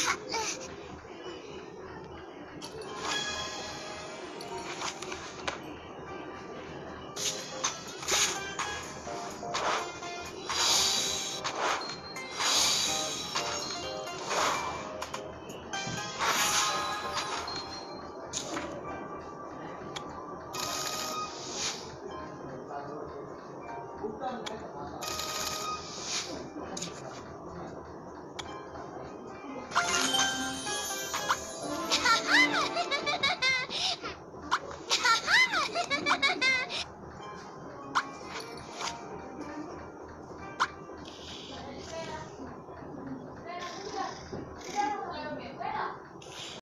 you